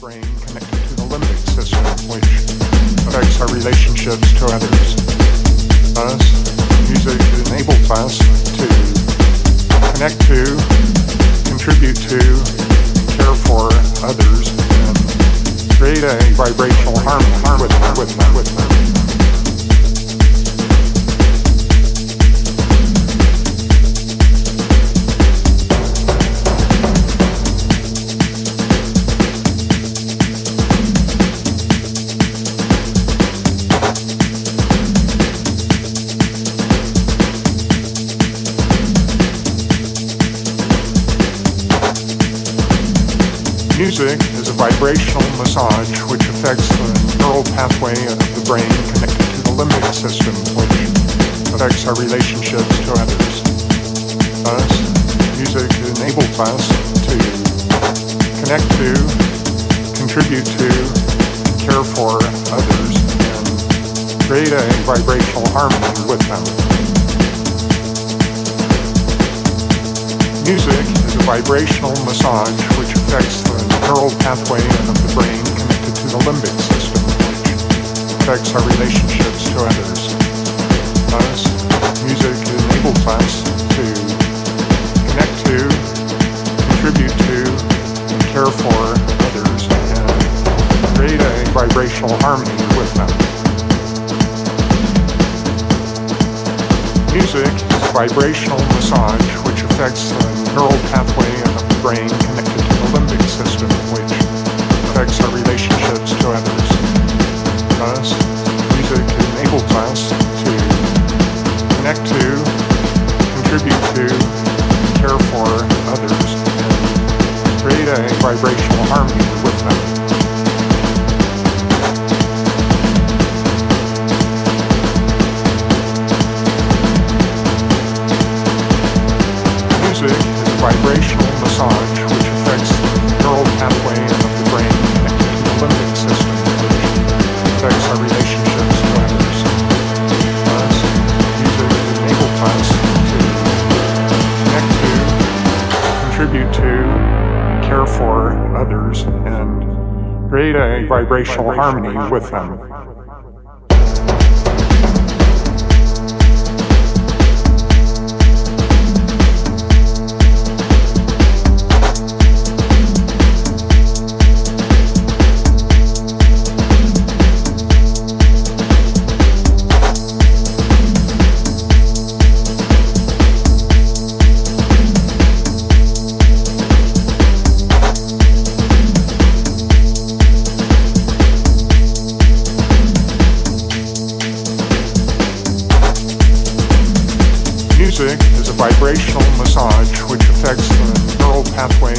brain connected to the limbic system, which affects our relationships to others. Thus, music enables us to connect to, contribute to, care for others, and create a vibrational harmony with with them, with Music is a vibrational massage which affects the neural pathway of the brain connected to the limbic system, which affects our relationships to others. Thus, music enables us to connect to, contribute to, care for others, and create a vibrational harmony with them. Music is a vibrational massage which affects pathway of the brain connected to the limbic system, which affects our relationships to others. Thus, music enables us to connect to, contribute to, and care for others, and create a vibrational harmony with them. Music is a vibrational massage which affects the neural pathway of the brain connected to the limbic system, which a vibrational harmony with them. Music is a vibrational massage which affects the neural pathway of the brain connected the limbic system, which affects our relationships to others. Thus, music enables us to connect to, contribute to, care for others, and create a vibrational harmony with them. Music is a vibrational massage which affects the neural pathway